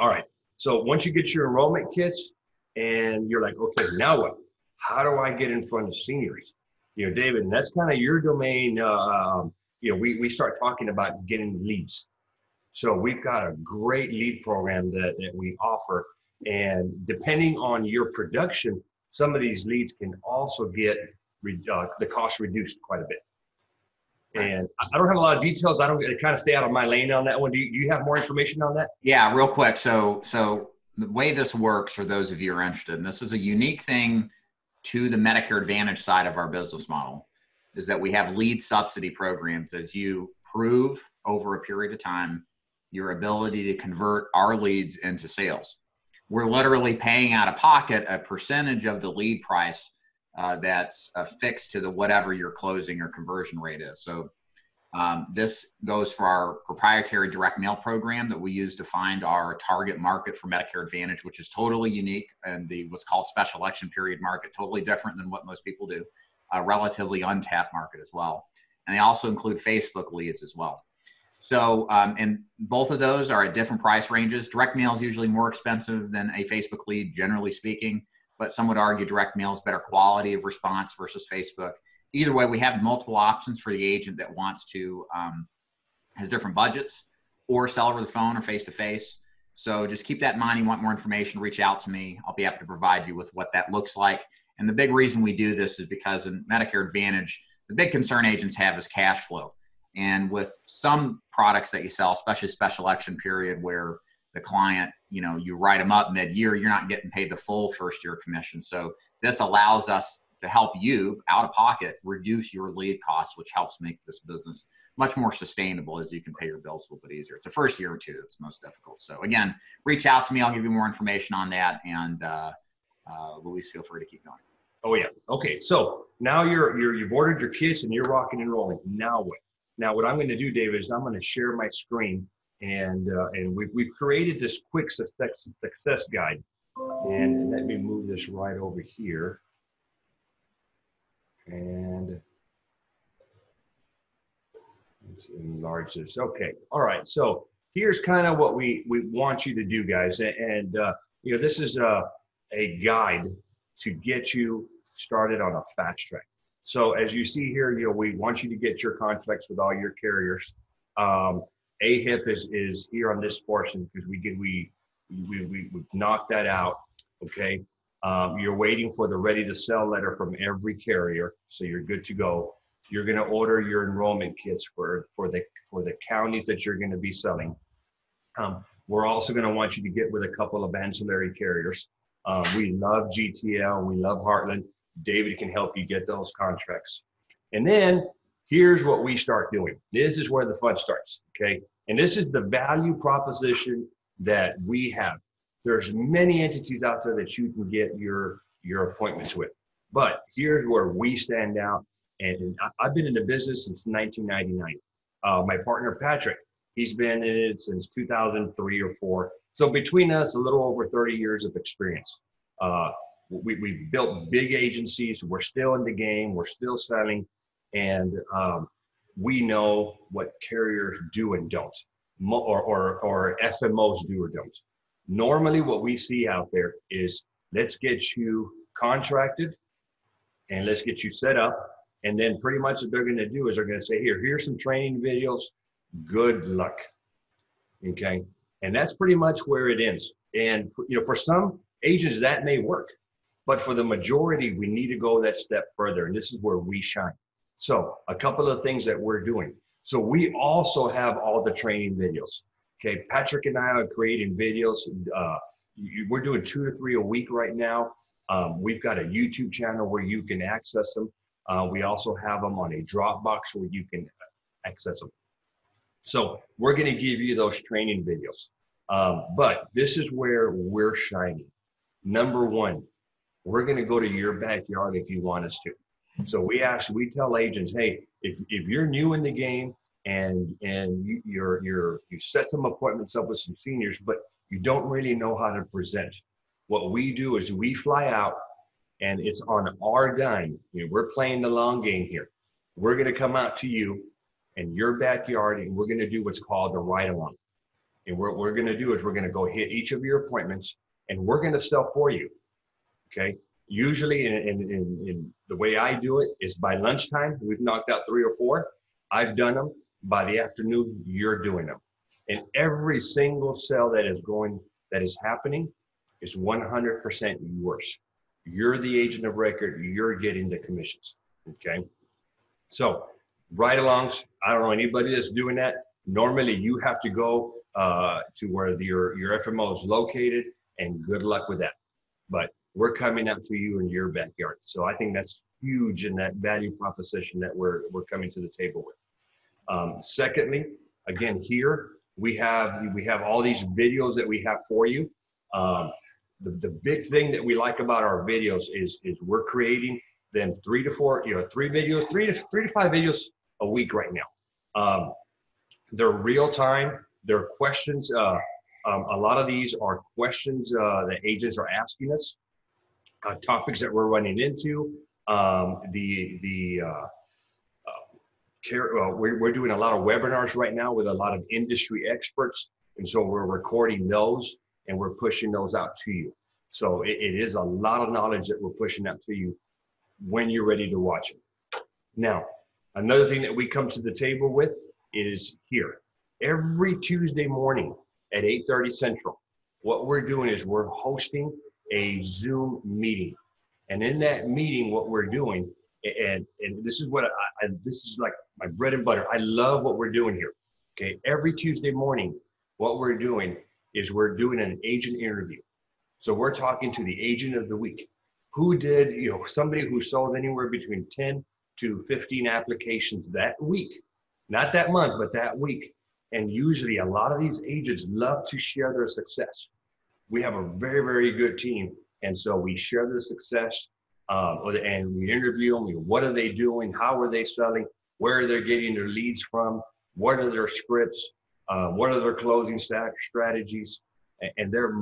All right. So once you get your enrollment kits and you're like, okay, now what? How do I get in front of seniors? You know, David, and that's kind of your domain. Uh, um, you know, we, we start talking about getting leads. So we've got a great lead program that, that we offer. And depending on your production, some of these leads can also get uh, the cost reduced quite a bit. And I don't have a lot of details. I don't kind of stay out of my lane on that one. Do you, do you have more information on that? Yeah, real quick. So, so the way this works for those of you who are interested, and this is a unique thing to the Medicare Advantage side of our business model, is that we have lead subsidy programs as you prove over a period of time your ability to convert our leads into sales. We're literally paying out of pocket a percentage of the lead price uh, that's fixed to the whatever your closing or conversion rate is. So um, this goes for our proprietary direct mail program that we use to find our target market for Medicare Advantage, which is totally unique and the what's called special election period market, totally different than what most people do, a relatively untapped market as well. And they also include Facebook leads as well. So, um, and both of those are at different price ranges. Direct mail is usually more expensive than a Facebook lead, generally speaking but some would argue direct mail is better quality of response versus Facebook. Either way, we have multiple options for the agent that wants to um, has different budgets or sell over the phone or face to face. So just keep that in mind. You want more information, reach out to me. I'll be happy to provide you with what that looks like. And the big reason we do this is because in Medicare Advantage, the big concern agents have is cash flow. And with some products that you sell, especially special election period where the client, you know, you write them up mid-year, you're not getting paid the full first year commission. So this allows us to help you out of pocket reduce your lead costs, which helps make this business much more sustainable as you can pay your bills a little bit easier. It's the first year or two that's most difficult. So again, reach out to me. I'll give you more information on that. And uh, uh, Luis, feel free to keep going. Oh yeah. Okay. So now you're you're you've ordered your kits and you're rocking and rolling. Now what? Now what I'm going to do, David, is I'm going to share my screen and uh, and we've, we've created this quick success, success guide. And let me move this right over here. And let's enlarge this. Okay all right so here's kind of what we we want you to do guys. And uh, you know this is a, a guide to get you started on a fast track. So as you see here you know we want you to get your contracts with all your carriers. Um, AHIP is, is here on this portion because we get we, we, we, we knocked that out. Okay. Um, you're waiting for the ready to sell letter from every carrier. So you're good to go. You're going to order your enrollment kits for, for the, for the counties that you're going to be selling. Um, we're also going to want you to get with a couple of ancillary carriers. Um, we love GTL. We love Heartland. David can help you get those contracts. And then here's what we start doing. This is where the fun starts, okay? And this is the value proposition that we have. There's many entities out there that you can get your your appointments with. But here's where we stand out. And I've been in the business since 1999. Uh, my partner Patrick, he's been in it since 2003 or four. So between us, a little over 30 years of experience. Uh, we, we've built big agencies. We're still in the game. We're still selling and um, we know what carriers do and don't, or, or, or FMOs do or don't. Normally, what we see out there is let's get you contracted and let's get you set up. And then pretty much what they're going to do is they're going to say, here, here's some training videos. Good luck. Okay. And that's pretty much where it ends. And for, you know, for some agents that may work, but for the majority, we need to go that step further. And this is where we shine. So a couple of things that we're doing. So we also have all the training videos. Okay, Patrick and I are creating videos. Uh, we're doing two to three a week right now. Um, we've got a YouTube channel where you can access them. Uh, we also have them on a Dropbox where you can access them. So we're going to give you those training videos. Um, but this is where we're shining. Number one, we're going to go to your backyard if you want us to. So we ask, we tell agents, hey, if, if you're new in the game and and you, you're you're you set some appointments up with some seniors, but you don't really know how to present, what we do is we fly out and it's on our dime. You know, we're playing the long game here. We're going to come out to you in your backyard and we're going to do what's called the ride along. And what we're going to do is we're going to go hit each of your appointments and we're to sell for you. Okay. Usually, in, in, in, the way I do it is by lunchtime, we've knocked out three or four. I've done them. By the afternoon, you're doing them. And every single sale that is going, that is happening is 100% yours. You're the agent of record. You're getting the commissions. Okay. So ride alongs, I don't know anybody that's doing that. Normally you have to go uh, to where your, your FMO is located and good luck with that. But we're coming up to you in your backyard. So I think that's huge in that value proposition that we're, we're coming to the table with. Um, secondly, again, here we have, we have all these videos that we have for you. Um, the, the big thing that we like about our videos is, is we're creating them three to four, you know, three videos, three to three to five videos a week right now. Um, they're real time. They're questions. Uh, um, a lot of these are questions uh, that agents are asking us, uh, topics that we're running into. Um, the the uh, uh, care, uh, we're, we're doing a lot of webinars right now with a lot of industry experts, and so we're recording those and we're pushing those out to you. So it, it is a lot of knowledge that we're pushing out to you when you're ready to watch it. Now, another thing that we come to the table with is here. Every Tuesday morning at 8.30 Central, what we're doing is we're hosting a Zoom meeting. And in that meeting, what we're doing, and, and this is what I, I, this is like my bread and butter. I love what we're doing here. Okay. Every Tuesday morning, what we're doing is we're doing an agent interview. So we're talking to the agent of the week who did, you know, somebody who sold anywhere between 10 to 15 applications that week, not that month, but that week. And usually a lot of these agents love to share their success. We have a very, very good team. And so we share the success um, and we interview them. What are they doing? How are they selling? Where are they getting their leads from? What are their scripts? Uh, what are their closing stack strategies? And they're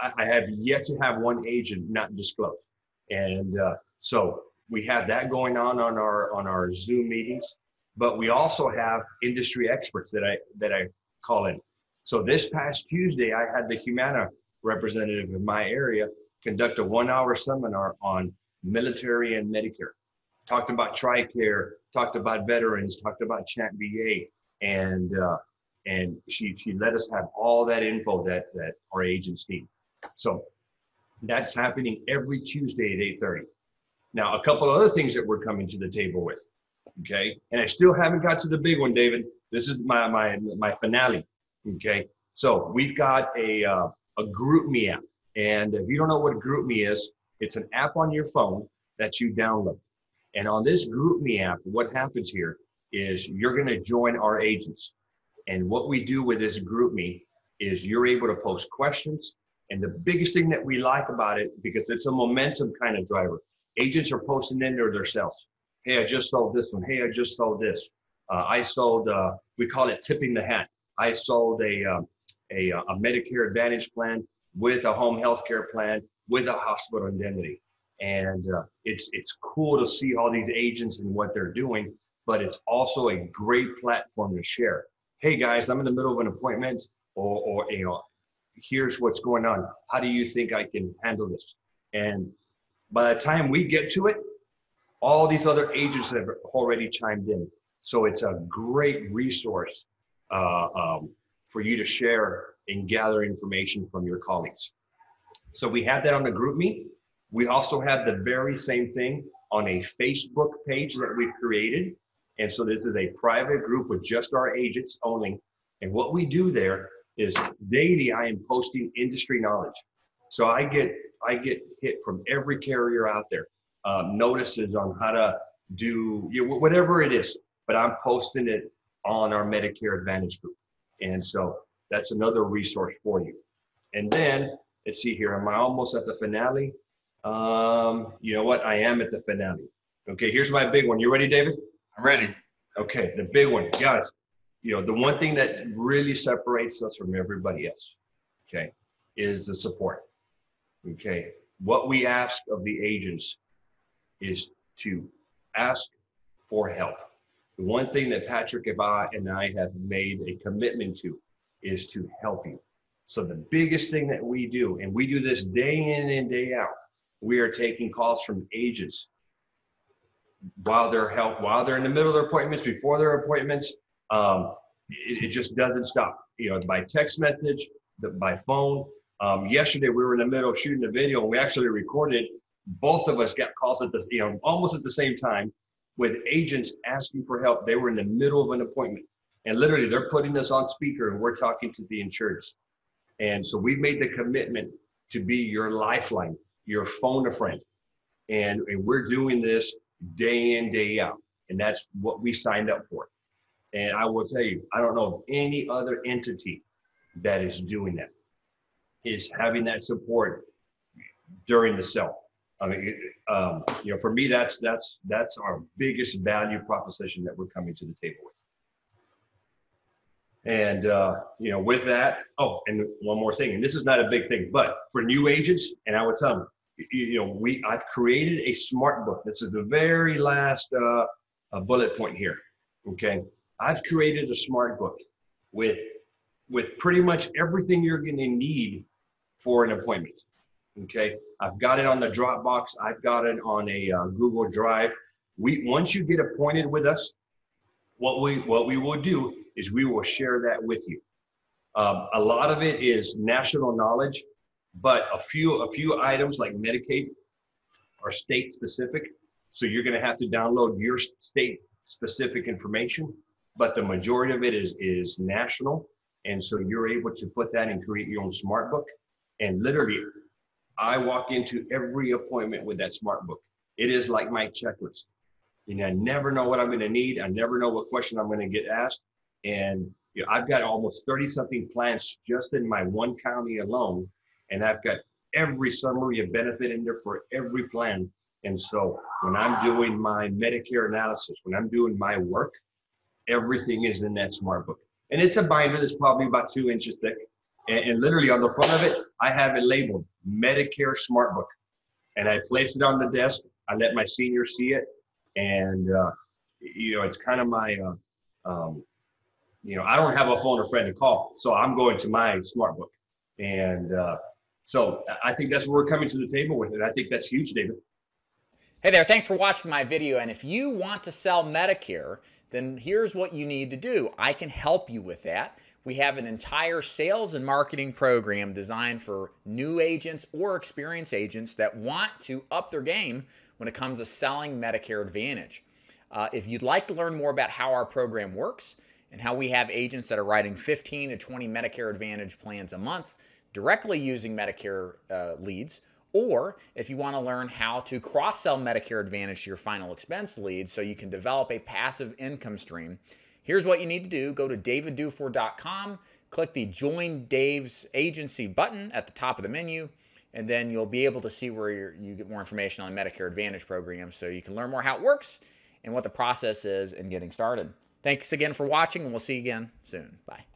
I have yet to have one agent not disclose. And uh, so we have that going on on our on our Zoom meetings, but we also have industry experts that I that I call in. So this past Tuesday, I had the Humana representative in my area conduct a one-hour seminar on military and Medicare. Talked about TRICARE, talked about veterans, talked about CHAMPVA, and uh, and she she let us have all that info that that our agents need. So that's happening every Tuesday at 8.30. Now, a couple other things that we're coming to the table with, okay? And I still haven't got to the big one, David. This is my, my, my finale, okay? So we've got a, uh, a GroupMe app. And if you don't know what GroupMe is, it's an app on your phone that you download. And on this GroupMe app, what happens here is you're going to join our agents. And what we do with this GroupMe is you're able to post questions and the biggest thing that we like about it, because it's a momentum kind of driver, agents are posting in there themselves. Hey, I just sold this one. Hey, I just sold this. Uh, I sold, uh, we call it tipping the hat. I sold a, uh, a, a Medicare Advantage plan with a home health care plan with a hospital indemnity. And uh, it's, it's cool to see all these agents and what they're doing, but it's also a great platform to share. Hey guys, I'm in the middle of an appointment or, or you know, here's what's going on. How do you think I can handle this? And by the time we get to it, all these other agents have already chimed in. So it's a great resource uh, um, for you to share and gather information from your colleagues. So we have that on the GroupMe. We also have the very same thing on a Facebook page that we've created. And so this is a private group with just our agents only. And what we do there is daily I am posting industry knowledge. So I get I get hit from every carrier out there, um, notices on how to do you know, whatever it is, but I'm posting it on our Medicare Advantage group, and so that's another resource for you. And then let's see here, am I almost at the finale? Um, you know what? I am at the finale. Okay, here's my big one. You ready, David? I'm ready. Okay, the big one, guys you know, the one thing that really separates us from everybody else, okay, is the support. Okay. What we ask of the agents is to ask for help. One thing that Patrick and I have made a commitment to is to help you. So the biggest thing that we do, and we do this day in and day out, we are taking calls from agents while they're help while they're in the middle of their appointments, before their appointments. Um, it, it just doesn't stop. You know, by text message, by phone. Um, yesterday we were in the middle of shooting a video and we actually recorded. Both of us got calls at the you know almost at the same time with agents asking for help. They were in the middle of an appointment and literally they're putting us on speaker and we're talking to the insurance. And so we've made the commitment to be your lifeline, your phone a friend. And, and we're doing this day in, day out. And that's what we signed up for. And I will tell you, I don't know of any other entity that is doing that, is having that support during the sell. I mean, um, you know, for me, that's that's that's our biggest value proposition that we're coming to the table with. And uh, you know, with that, oh, and one more thing, and this is not a big thing, but for new agents, and I would tell them, you know, we I've created a smart book. This is the very last uh, uh, bullet point here. Okay, I've created a smart book with with pretty much everything you're going to need for an appointment. Okay, I've got it on the Dropbox. I've got it on a uh, Google Drive. We once you get appointed with us, what we what we will do is we will share that with you. Um, a lot of it is national knowledge, but a few a few items like Medicaid are state specific. So you're going to have to download your state specific information, but the majority of it is is national, and so you're able to put that and create your own smart book. And literally, I walk into every appointment with that smart book. It is like my checklist. You know, I never know what I'm going to need. I never know what question I'm going to get asked. And you know, I've got almost 30 something plans just in my one county alone. And I've got every summary of benefit in there for every plan. And so when I'm doing my Medicare analysis, when I'm doing my work, everything is in that smart book. And it's a binder that's probably about two inches thick. And, and literally on the front of it, I have it labeled Medicare Smart Book. And I place it on the desk. I let my senior see it. And, uh, you know, it's kind of my, uh, um, you know, I don't have a phone or friend to call. So I'm going to my smart book. And uh, so I think that's what we're coming to the table with. And I think that's huge, David. Hey there, thanks for watching my video. And if you want to sell Medicare, then here's what you need to do. I can help you with that. We have an entire sales and marketing program designed for new agents or experienced agents that want to up their game when it comes to selling Medicare Advantage. Uh, if you'd like to learn more about how our program works, and how we have agents that are writing 15 to 20 Medicare Advantage plans a month directly using Medicare uh, leads. Or if you want to learn how to cross sell Medicare Advantage to your final expense leads so you can develop a passive income stream, here's what you need to do go to davidduford.com, click the Join Dave's Agency button at the top of the menu, and then you'll be able to see where you get more information on Medicare Advantage program so you can learn more how it works and what the process is in getting started. Thanks again for watching, and we'll see you again soon. Bye.